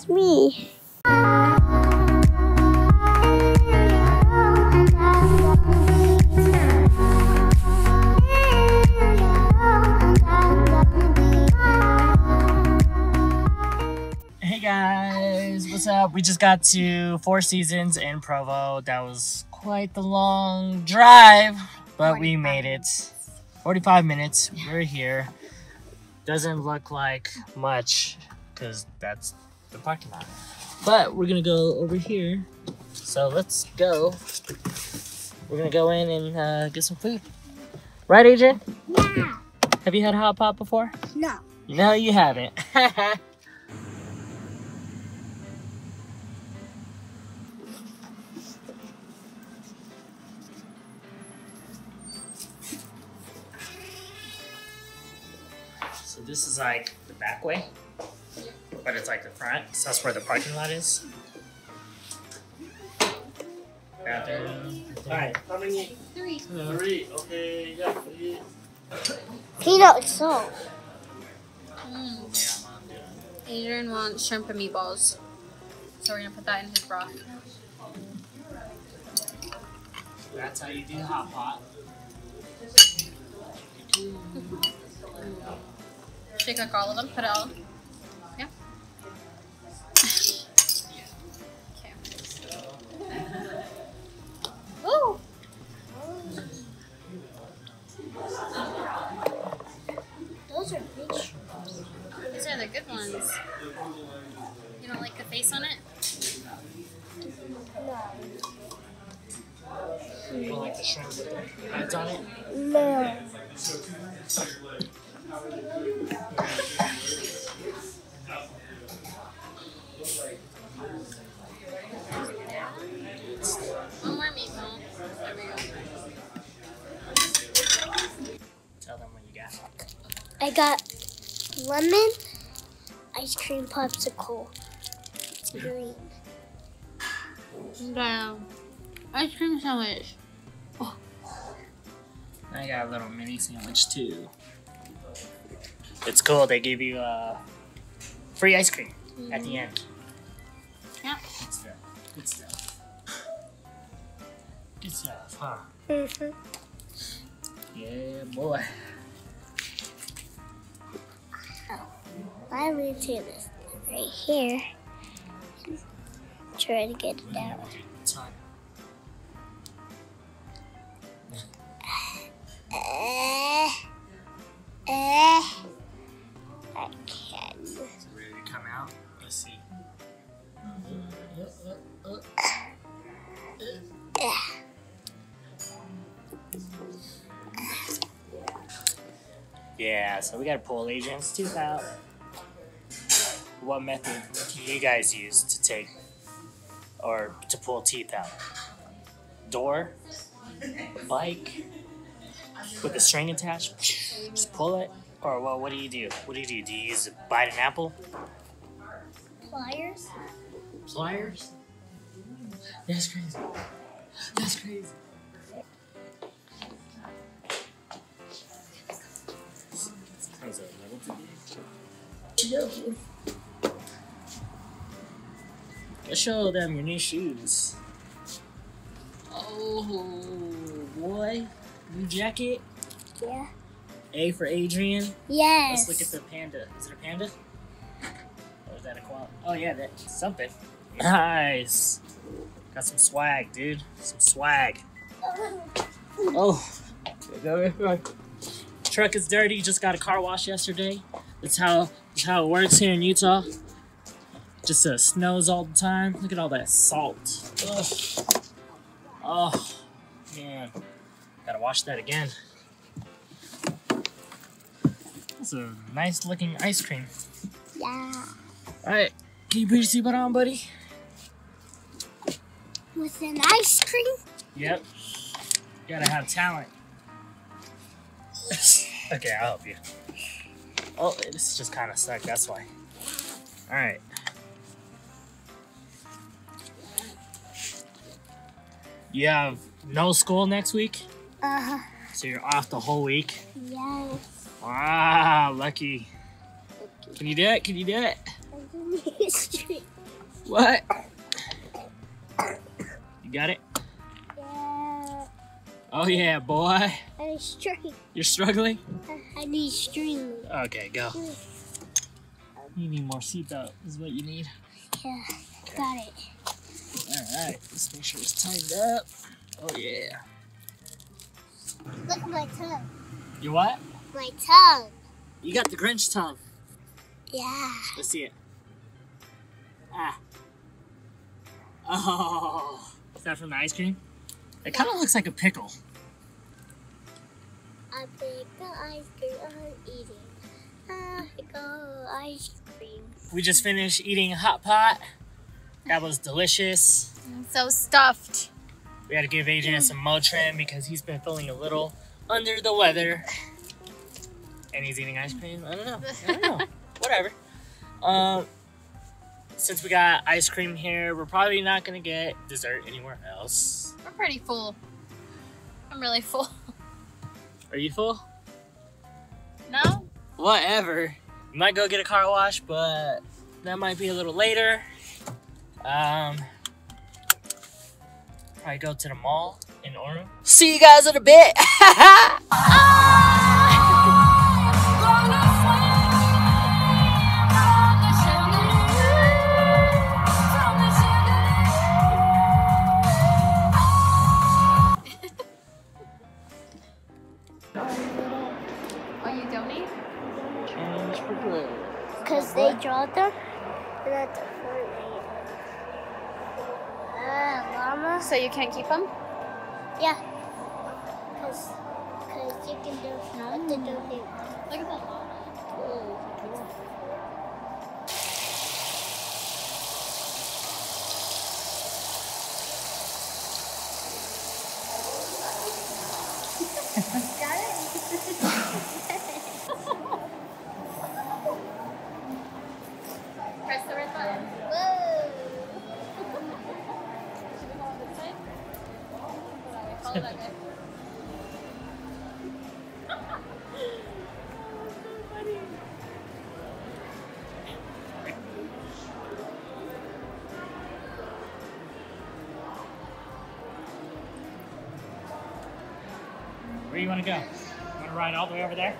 It's me. Hey guys, what's up? We just got to Four Seasons in Provo. That was quite the long drive, but we made it. 45 minutes. We're here. Doesn't look like much because that's the parking lot. But we're gonna go over here. So let's go. We're gonna go in and uh, get some food. Right, Adrian? Yeah. Have you had hot pot before? No. No, you haven't. so this is like the back way, but it's like the front. So that's where the parking lot is. Bathroom. Alright, how many? Three. Three. Okay, yeah. three. Peanut salt. Mm. Adrian wants shrimp and meatballs. So we're gonna put that in his broth. That's how you do hot pot. Should I cook all of them? Put it all. I got lemon ice cream popsicle. It's green. Down. Ice cream sandwich. I got a little mini sandwich too. It's cool. They give you uh, free ice cream at the end. Yeah. Good stuff. Good stuff. Good stuff, huh? Mm-hmm. Yeah, boy. Why we do this right here? Try to get it fine. Uh, uh, I can. Ready to come out? Let's see. Yeah, so we gotta pull Adrian's tooth out. What method do you guys use to take or to pull teeth out? Door, bike, with the string attached. Just pull it, or well, what do you do? What do you do? Do you use a bite an apple? Pliers? Pliers? That's crazy. That's crazy. Let's show them your new shoes. Oh boy, new jacket. Yeah. A for Adrian. Yes. Let's look at the panda. Is it a panda? Or is that a koala? Oh yeah, that's something. Nice. Got some swag, dude. Some swag. Oh. Truck is dirty. Just got a car wash yesterday. That's how that's how it works here in Utah. Just uh, snows all the time. Look at all that salt. Ugh. Oh man, gotta wash that again. That's a nice looking ice cream. Yeah. Alright, can you put your seatbelt on, buddy? With an ice cream? Yep. Gotta have talent. okay, I'll help you. Oh, this is just kind of stuck, that's why. Alright. You have no school next week, Uh, so you're off the whole week. yes. Wow, lucky. Can you do it? Can you do it? I need a string. What? You got it? Yeah. Oh yeah, boy. I need a string. You're struggling? I need string. Okay, go. You need more seatbelt is what you need. Yeah, got it. Alright, let's make sure it's tightened up. Oh yeah. Look at my tongue. You what? My tongue. You got the Grinch tongue. Yeah. Let's see it. Ah. Oh. Is that from the ice cream? It kind of looks like a pickle. I pick the ice cream I'm eating. I go ice cream. We just finished eating hot pot. That was delicious. So stuffed. We had to give Adrian some Motrin because he's been feeling a little under the weather. And he's eating ice cream. I don't know. I don't know. Whatever. Um, since we got ice cream here, we're probably not gonna get dessert anywhere else. We're pretty full. I'm really full. Are you full? No? Whatever. We might go get a car wash, but that might be a little later. Um, probably go to the mall in Orem. See you guys in a bit. Oh, you donate? Change for good. Because they draw them. And that's a Fortnite. Uh, llama? So you can't keep them? Yeah. Because cause you can do have to donate. Look at that llama. Press the red button. Whoa. Follow that guy. Where do you want to go? You want to ride all the way over there?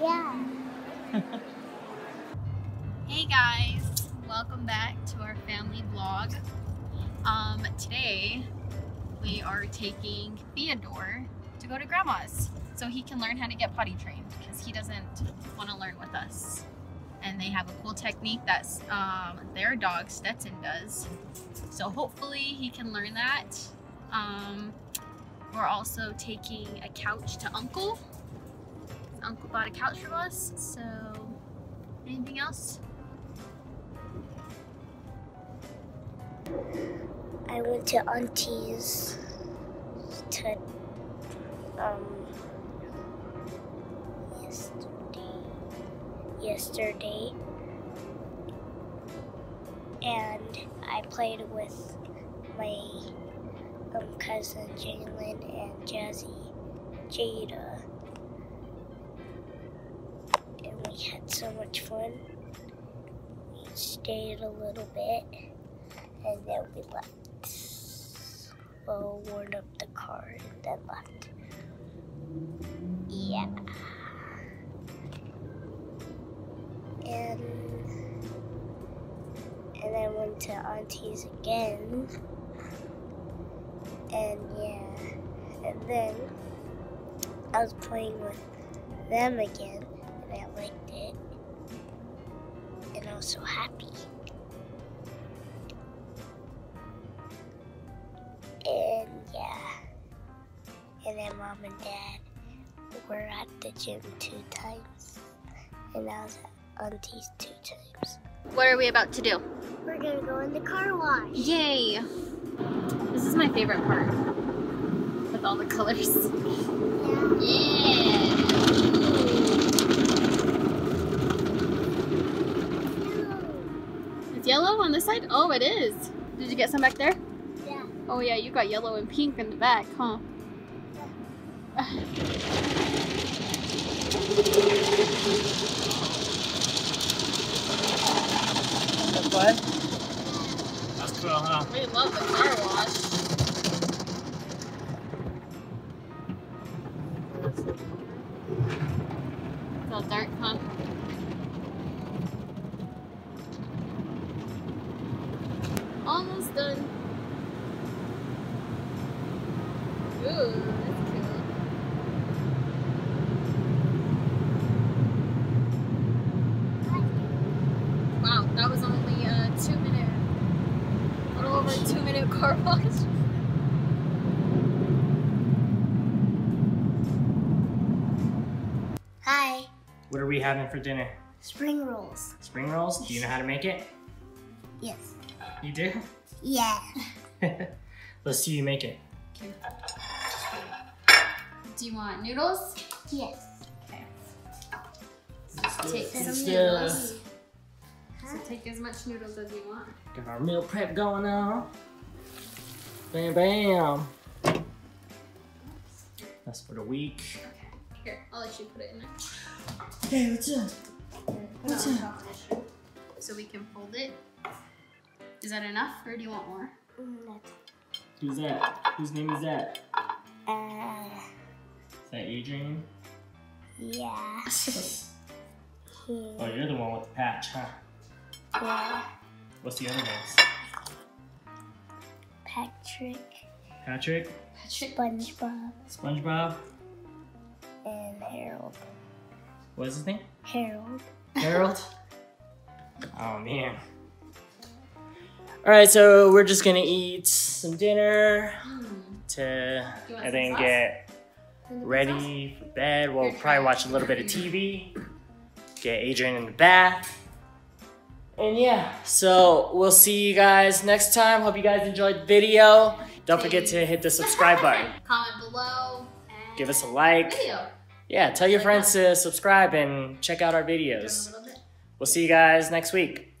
Yeah. Hey guys, welcome back to our family vlog. Um, today we are taking Theodore to go to grandma's so he can learn how to get potty trained because he doesn't want to learn with us. And they have a cool technique that um, their dog Stetson does. So hopefully he can learn that. Um, we're also taking a couch to Uncle. Uncle bought a couch for us, so anything else? I went to Auntie's to um yesterday yesterday and I played with my um, cousin Jalen and Jazzy Jada we had so much fun. We stayed a little bit and then we left. Well, warmed up the car and then left. Yeah. And and then went to Auntie's again. And yeah. And then I was playing with them again and I liked so happy. And yeah. And then mom and dad were at the gym two times. And I was at auntie's two times. What are we about to do? We're gonna go in the car wash. Yay! This is my favorite part. With all the colors. Yeah. Yeah! It's yellow on this side? Oh, it is. Did you get some back there? Yeah. Oh yeah, you got yellow and pink in the back, huh? That's fun. That's cool, huh? We love the car wash. It's all dark, huh? Almost done. Ooh, that's cool. Wow, that was only a two minute, a over a two minute car wash. Hi. What are we having for dinner? Spring rolls. Spring rolls? Do you know how to make it? Yes. You do? Yeah. Let's see you make it. Do you want noodles? Yes. Take some Let's, noodles. So take as much noodles as you want. Got our meal prep going on. Bam, bam. That's for the week. Okay. Here, I'll let you put it in there. Hey, what's up? What's up? So we can fold it. Is that enough, or do you want more? Mm, Who's that? Whose name is that? Uh, Is that Adrian? yeah. Oh, you're the one with the patch, huh? Yeah. What's the other names? Patrick, Patrick? Patrick. SpongeBob, SpongeBob? and Harold. What's his name? Harold. Harold? oh man. Alright, so we're just gonna eat some dinner Mm. to and then sauce? get ready for bed. We'll probably watch a little bit of TV, get Adrian in the bath. And yeah, so we'll see you guys next time. Hope you guys enjoyed the video. Don't forget to hit the subscribe button. Comment below. And Give us a like. video. Yeah, tell your friends to subscribe and check out our videos. We'll see you guys next week.